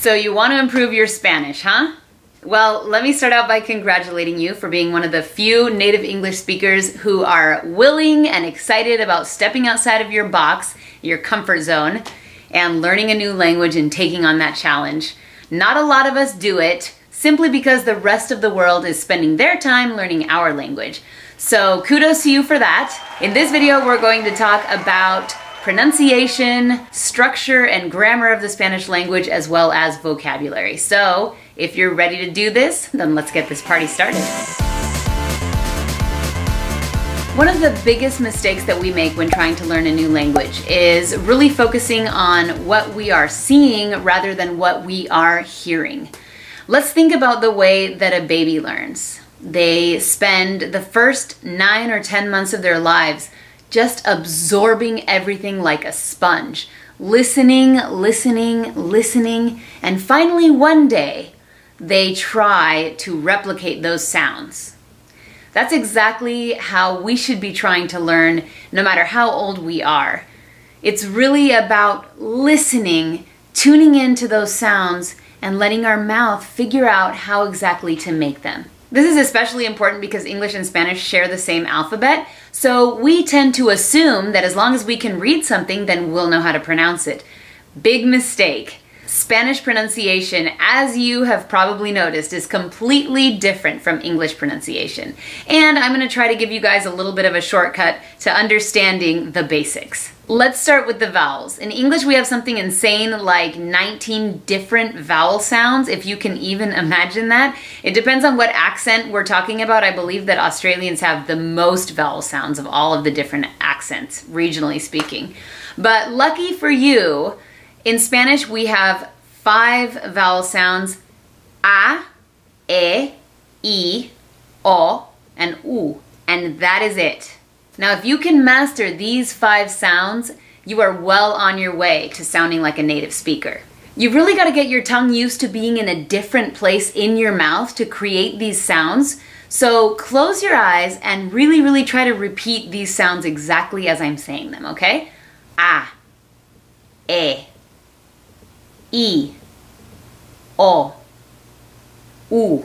So you want to improve your Spanish, huh? Well, let me start out by congratulating you for being one of the few native English speakers who are willing and excited about stepping outside of your box, your comfort zone, and learning a new language and taking on that challenge. Not a lot of us do it simply because the rest of the world is spending their time learning our language. So kudos to you for that. In this video, we're going to talk about pronunciation, structure, and grammar of the Spanish language, as well as vocabulary. So if you're ready to do this, then let's get this party started. One of the biggest mistakes that we make when trying to learn a new language is really focusing on what we are seeing rather than what we are hearing. Let's think about the way that a baby learns. They spend the first nine or 10 months of their lives just absorbing everything like a sponge, listening, listening, listening, and finally one day they try to replicate those sounds. That's exactly how we should be trying to learn no matter how old we are. It's really about listening, tuning into those sounds, and letting our mouth figure out how exactly to make them. This is especially important because English and Spanish share the same alphabet, so we tend to assume that as long as we can read something, then we'll know how to pronounce it. Big mistake. Spanish pronunciation, as you have probably noticed, is completely different from English pronunciation. And I'm going to try to give you guys a little bit of a shortcut to understanding the basics. Let's start with the vowels. In English, we have something insane like 19 different vowel sounds, if you can even imagine that. It depends on what accent we're talking about. I believe that Australians have the most vowel sounds of all of the different accents, regionally speaking. But lucky for you, in Spanish, we have five vowel sounds a, e, i, o, and u, and that is it. Now, if you can master these five sounds, you are well on your way to sounding like a native speaker. You've really got to get your tongue used to being in a different place in your mouth to create these sounds. So close your eyes and really, really try to repeat these sounds exactly as I'm saying them, okay? A, E, O, U.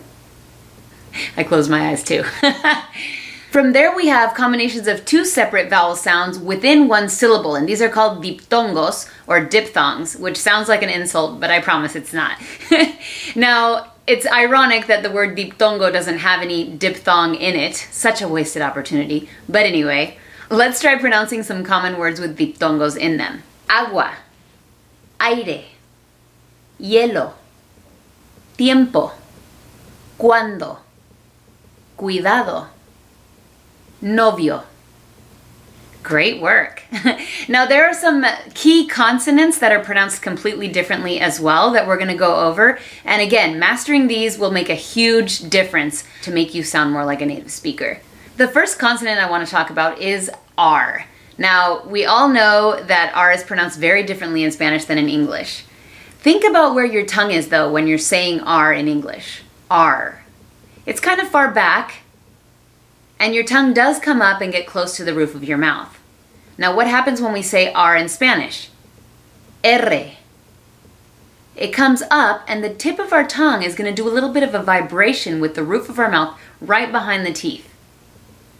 I closed my eyes too. From there we have combinations of two separate vowel sounds within one syllable, and these are called diptongos or diphthongs, which sounds like an insult, but I promise it's not. now, it's ironic that the word diptongo doesn't have any diphthong in it. Such a wasted opportunity. But anyway, let's try pronouncing some common words with diptongos in them. Agua, aire, hielo, tiempo, cuando, cuidado, novio. Great work. now there are some key consonants that are pronounced completely differently as well that we're gonna go over. And again, mastering these will make a huge difference to make you sound more like a native speaker. The first consonant I wanna talk about is R. Now, we all know that R is pronounced very differently in Spanish than in English. Think about where your tongue is though when you're saying R in English. R. It's kind of far back, and your tongue does come up and get close to the roof of your mouth. Now, what happens when we say R in Spanish? R. It comes up, and the tip of our tongue is going to do a little bit of a vibration with the roof of our mouth right behind the teeth.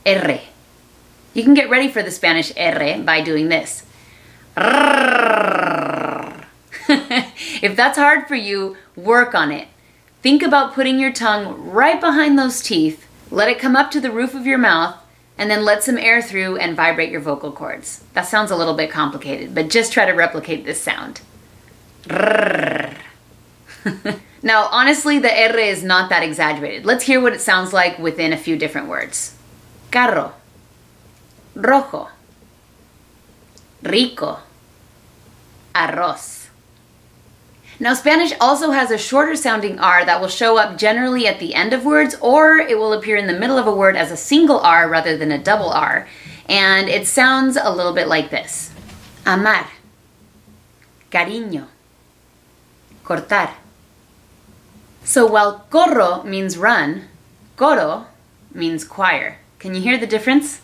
R. You can get ready for the Spanish R by doing this. if that's hard for you, work on it. Think about putting your tongue right behind those teeth let it come up to the roof of your mouth and then let some air through and vibrate your vocal cords. That sounds a little bit complicated, but just try to replicate this sound. now, honestly, the R is not that exaggerated. Let's hear what it sounds like within a few different words. Carro, rojo, rico, arroz. Now Spanish also has a shorter sounding R that will show up generally at the end of words or it will appear in the middle of a word as a single R rather than a double R. And it sounds a little bit like this. Amar, cariño, cortar. So while corro means run, coro means choir. Can you hear the difference?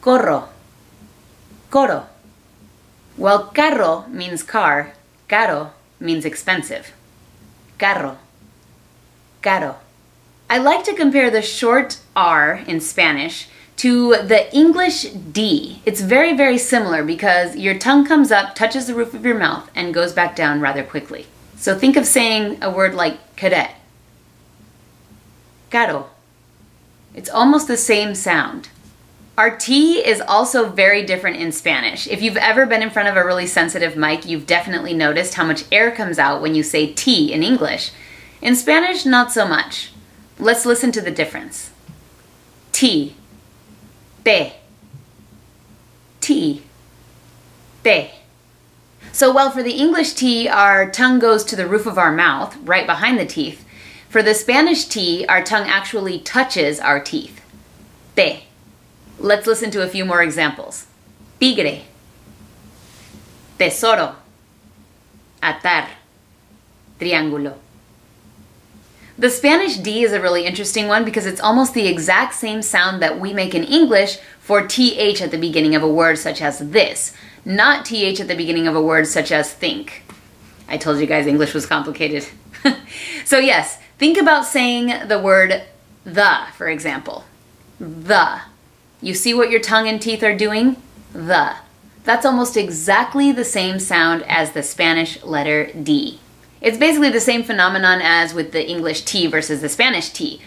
Corro, coro. While carro means car, caro means expensive. carro, caro. I like to compare the short R in Spanish to the English D. It's very, very similar because your tongue comes up, touches the roof of your mouth, and goes back down rather quickly. So think of saying a word like cadet, caro. It's almost the same sound. Our T is also very different in Spanish. If you've ever been in front of a really sensitive mic, you've definitely noticed how much air comes out when you say T in English. In Spanish, not so much. Let's listen to the difference. T, te, T, te. So while for the English T, our tongue goes to the roof of our mouth, right behind the teeth, for the Spanish T, our tongue actually touches our teeth. Te. Let's listen to a few more examples. Tigre, tesoro, atar, triángulo. The Spanish D is a really interesting one because it's almost the exact same sound that we make in English for TH at the beginning of a word such as this, not TH at the beginning of a word such as think. I told you guys English was complicated. so yes, think about saying the word the, for example. The. You see what your tongue and teeth are doing? The. That's almost exactly the same sound as the Spanish letter D. It's basically the same phenomenon as with the English T versus the Spanish T.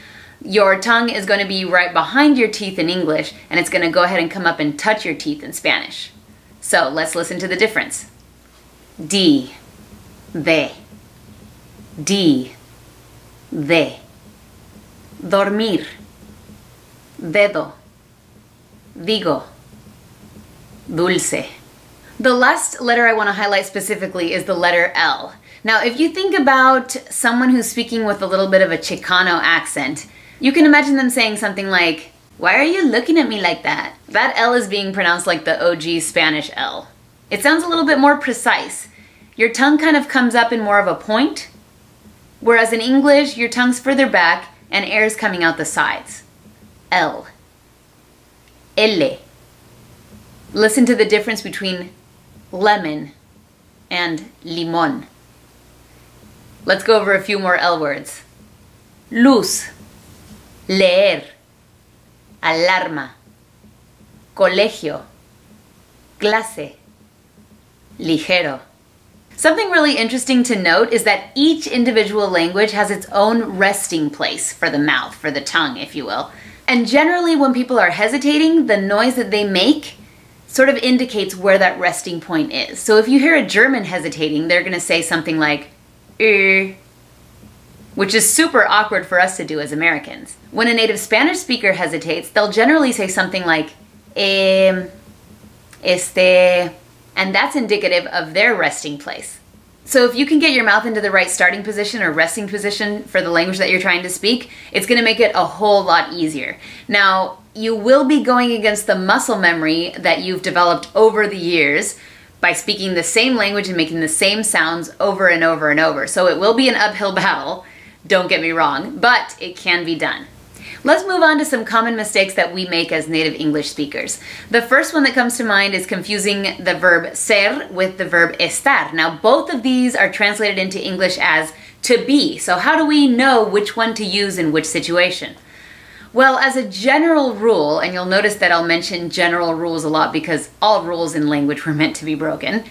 Your tongue is going to be right behind your teeth in English, and it's going to go ahead and come up and touch your teeth in Spanish. So let's listen to the difference. D, de, D, de, dormir, dedo, digo, dulce. The last letter I want to highlight specifically is the letter L. Now, if you think about someone who's speaking with a little bit of a Chicano accent, you can imagine them saying something like, Why are you looking at me like that? That L is being pronounced like the OG Spanish L. It sounds a little bit more precise. Your tongue kind of comes up in more of a point, whereas in English, your tongue's further back and air is coming out the sides. L. L. Listen to the difference between lemon and limon. Let's go over a few more L words. Luz, leer, alarma, colegio, clase, ligero. Something really interesting to note is that each individual language has its own resting place for the mouth, for the tongue, if you will. And generally, when people are hesitating, the noise that they make sort of indicates where that resting point is. So if you hear a German hesitating, they're going to say something like, er, which is super awkward for us to do as Americans. When a native Spanish speaker hesitates, they'll generally say something like, eh, este, and that's indicative of their resting place. So if you can get your mouth into the right starting position or resting position for the language that you're trying to speak, it's going to make it a whole lot easier. Now, you will be going against the muscle memory that you've developed over the years by speaking the same language and making the same sounds over and over and over. So it will be an uphill battle, don't get me wrong, but it can be done. Let's move on to some common mistakes that we make as native English speakers. The first one that comes to mind is confusing the verb ser with the verb estar. Now, both of these are translated into English as to be. So how do we know which one to use in which situation? Well, as a general rule, and you'll notice that I'll mention general rules a lot because all rules in language were meant to be broken,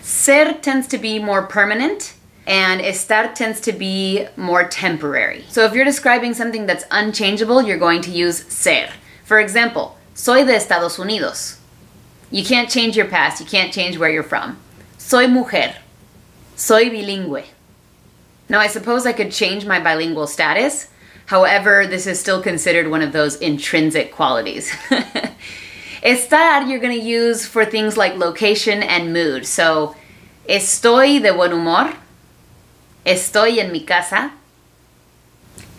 ser tends to be more permanent and estar tends to be more temporary. So if you're describing something that's unchangeable, you're going to use ser. For example, soy de Estados Unidos. You can't change your past, you can't change where you're from. Soy mujer. Soy bilingüe. Now I suppose I could change my bilingual status, however, this is still considered one of those intrinsic qualities. Estar you're going to use for things like location and mood. So, estoy de buen humor, Estoy en mi casa.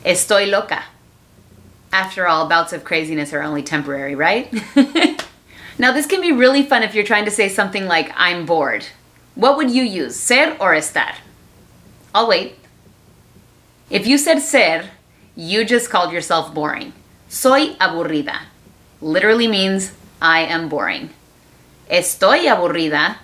Estoy loca. After all, bouts of craziness are only temporary, right? now, this can be really fun if you're trying to say something like, I'm bored. What would you use, ser or estar? I'll wait. If you said ser, you just called yourself boring. Soy aburrida literally means I am boring. Estoy aburrida,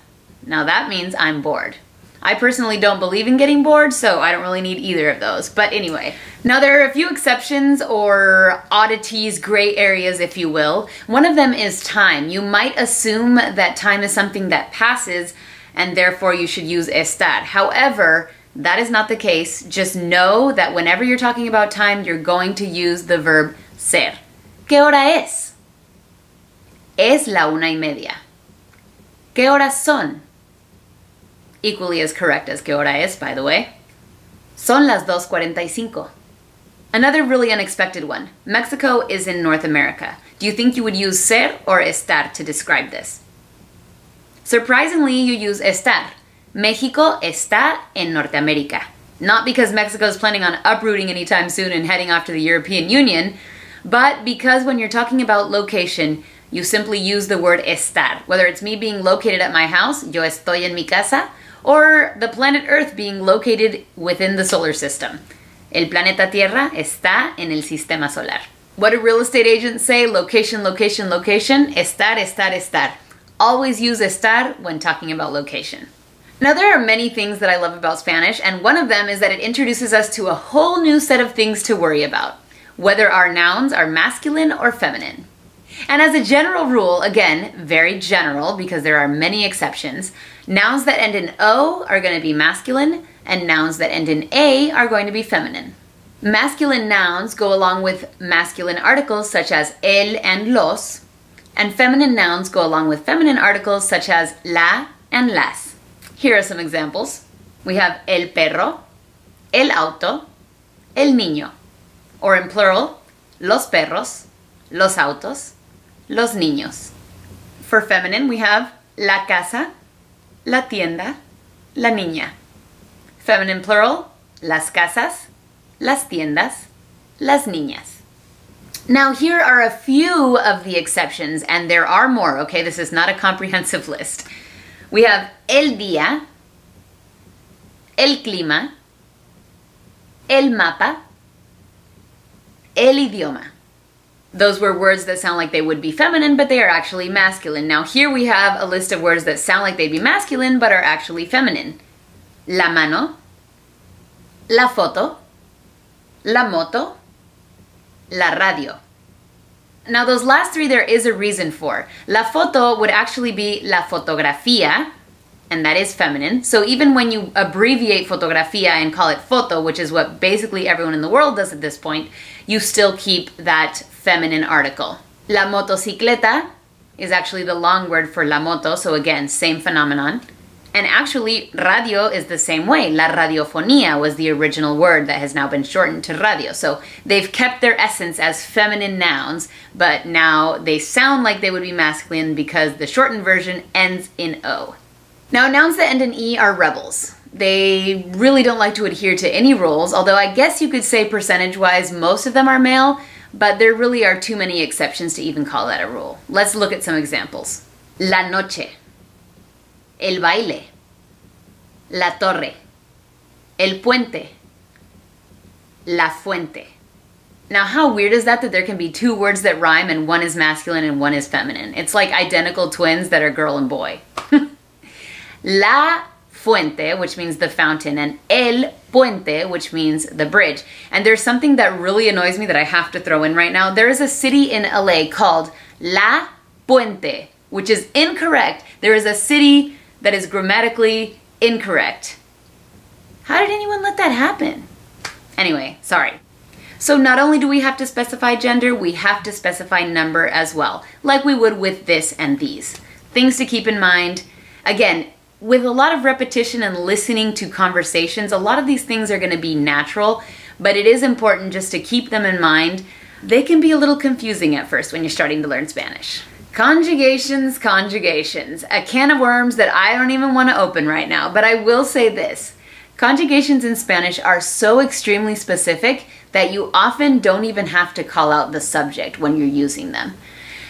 now that means I'm bored. I personally don't believe in getting bored, so I don't really need either of those. But anyway, now there are a few exceptions or oddities, gray areas, if you will. One of them is time. You might assume that time is something that passes and therefore you should use estar. However, that is not the case. Just know that whenever you're talking about time, you're going to use the verb ser. ¿Qué hora es? Es la una y media. ¿Qué horas son? Equally as correct as qué hora es, by the way. Son las 2.45. Another really unexpected one. Mexico is in North America. Do you think you would use ser or estar to describe this? Surprisingly, you use estar. México está en Norteamérica. Not because Mexico is planning on uprooting anytime soon and heading off to the European Union, but because when you're talking about location, you simply use the word estar. Whether it's me being located at my house, yo estoy en mi casa, or the planet Earth being located within the solar system. El planeta Tierra está en el sistema solar. What do real estate agents say? Location, location, location. Estar, estar, estar. Always use estar when talking about location. Now, there are many things that I love about Spanish, and one of them is that it introduces us to a whole new set of things to worry about, whether our nouns are masculine or feminine. And as a general rule, again, very general because there are many exceptions, nouns that end in O are going to be masculine, and nouns that end in A are going to be feminine. Masculine nouns go along with masculine articles such as el and los, and feminine nouns go along with feminine articles such as la and las. Here are some examples. We have el perro, el auto, el niño, or in plural, los perros, los autos, los niños. For feminine, we have la casa, la tienda, la niña. Feminine plural, las casas, las tiendas, las niñas. Now, here are a few of the exceptions, and there are more, okay? This is not a comprehensive list. We have el día, el clima, el mapa, el idioma. Those were words that sound like they would be feminine, but they are actually masculine. Now, here we have a list of words that sound like they'd be masculine, but are actually feminine. La mano, la foto, la moto, la radio. Now, those last three there is a reason for. La foto would actually be la fotografía, and that is feminine. So even when you abbreviate fotografía and call it foto, which is what basically everyone in the world does at this point, you still keep that feminine article. La motocicleta is actually the long word for la moto, so again, same phenomenon. And actually, radio is the same way. La radiofonía was the original word that has now been shortened to radio. So they've kept their essence as feminine nouns, but now they sound like they would be masculine because the shortened version ends in O. Now, nouns that end in E are rebels. They really don't like to adhere to any rules, although I guess you could say percentage wise most of them are male, but there really are too many exceptions to even call that a rule. Let's look at some examples. La noche el baile, la torre, el puente, la fuente. Now, how weird is that that there can be two words that rhyme and one is masculine and one is feminine? It's like identical twins that are girl and boy. la fuente, which means the fountain, and el puente, which means the bridge. And there's something that really annoys me that I have to throw in right now. There is a city in LA called La Puente, which is incorrect. There is a city that is grammatically incorrect. How did anyone let that happen? Anyway, sorry. So not only do we have to specify gender, we have to specify number as well, like we would with this and these. Things to keep in mind. Again, with a lot of repetition and listening to conversations, a lot of these things are going to be natural, but it is important just to keep them in mind. They can be a little confusing at first when you're starting to learn Spanish. Conjugations, conjugations. A can of worms that I don't even want to open right now, but I will say this. Conjugations in Spanish are so extremely specific that you often don't even have to call out the subject when you're using them.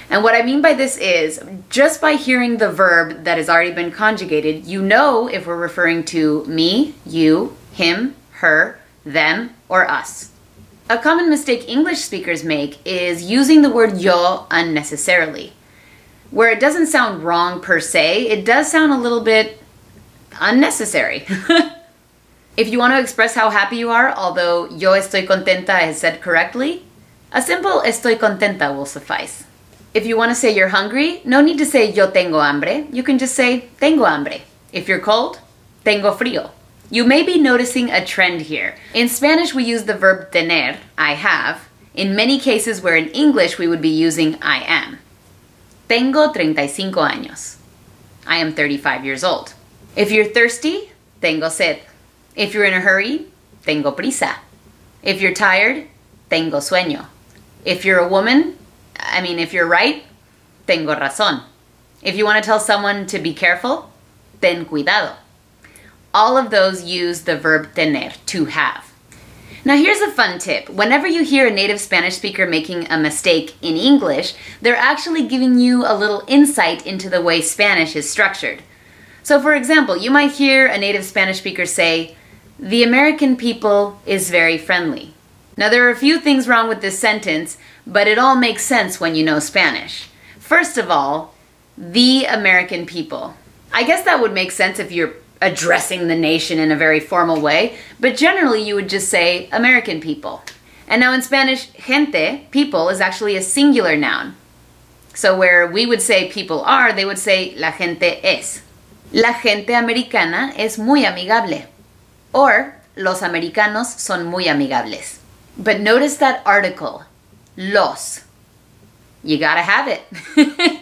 And what I mean by this is just by hearing the verb that has already been conjugated, you know if we're referring to me, you, him, her, them, or us. A common mistake English speakers make is using the word yo unnecessarily where it doesn't sound wrong per se, it does sound a little bit unnecessary. if you want to express how happy you are, although yo estoy contenta is said correctly, a simple estoy contenta will suffice. If you want to say you're hungry, no need to say yo tengo hambre. You can just say tengo hambre. If you're cold, tengo frío. You may be noticing a trend here. In Spanish, we use the verb tener, I have, in many cases where in English we would be using I am. Tengo 35 años. I am 35 years old. If you're thirsty, tengo sed. If you're in a hurry, tengo prisa. If you're tired, tengo sueño. If you're a woman, I mean, if you're right, tengo razón. If you want to tell someone to be careful, ten cuidado. All of those use the verb tener, to have. Now here's a fun tip. Whenever you hear a native Spanish speaker making a mistake in English, they're actually giving you a little insight into the way Spanish is structured. So for example, you might hear a native Spanish speaker say, the American people is very friendly. Now there are a few things wrong with this sentence, but it all makes sense when you know Spanish. First of all, the American people. I guess that would make sense if you're addressing the nation in a very formal way, but generally you would just say American people. And now in Spanish, gente, people, is actually a singular noun. So where we would say people are, they would say la gente es. La gente americana es muy amigable. Or los americanos son muy amigables. But notice that article, los. You gotta have it.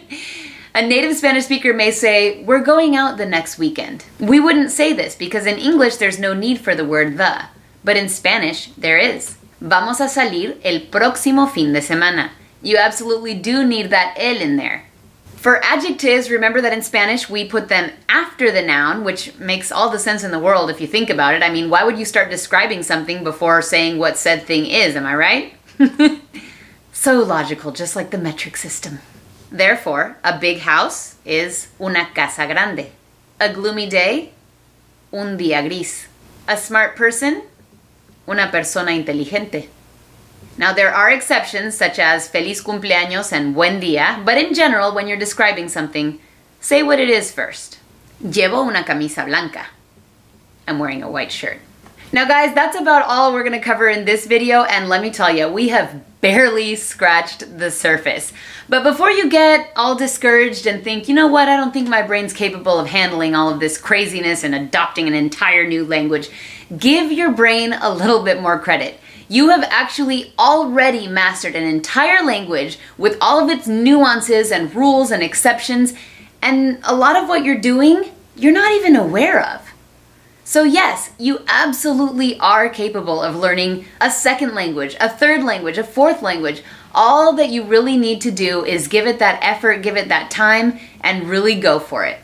A native Spanish speaker may say, We're going out the next weekend. We wouldn't say this because in English there's no need for the word the, but in Spanish there is. Vamos a salir el próximo fin de semana. You absolutely do need that el in there. For adjectives, remember that in Spanish we put them after the noun, which makes all the sense in the world if you think about it. I mean, why would you start describing something before saying what said thing is? Am I right? so logical, just like the metric system. Therefore, a big house is una casa grande. A gloomy day, un día gris. A smart person, una persona inteligente. Now, there are exceptions such as feliz cumpleaños and buen día, but in general, when you're describing something, say what it is first. Llevo una camisa blanca. I'm wearing a white shirt. Now guys, that's about all we're gonna cover in this video, and let me tell you, we have barely scratched the surface. But before you get all discouraged and think, you know what, I don't think my brain's capable of handling all of this craziness and adopting an entire new language, give your brain a little bit more credit. You have actually already mastered an entire language with all of its nuances and rules and exceptions, and a lot of what you're doing, you're not even aware of. So yes, you absolutely are capable of learning a second language, a third language, a fourth language. All that you really need to do is give it that effort, give it that time, and really go for it.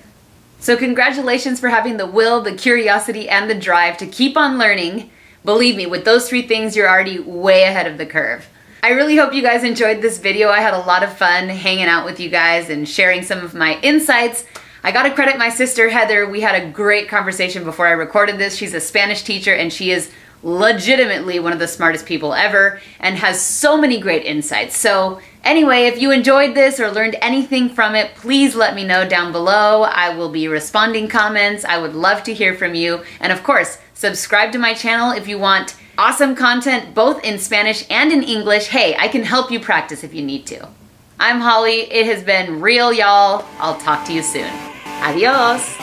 So congratulations for having the will, the curiosity, and the drive to keep on learning. Believe me, with those three things, you're already way ahead of the curve. I really hope you guys enjoyed this video. I had a lot of fun hanging out with you guys and sharing some of my insights I gotta credit my sister Heather. We had a great conversation before I recorded this. She's a Spanish teacher and she is legitimately one of the smartest people ever and has so many great insights. So anyway, if you enjoyed this or learned anything from it, please let me know down below. I will be responding comments. I would love to hear from you. And of course, subscribe to my channel if you want awesome content both in Spanish and in English. Hey, I can help you practice if you need to. I'm Holly. It has been real, y'all. I'll talk to you soon. Adiós.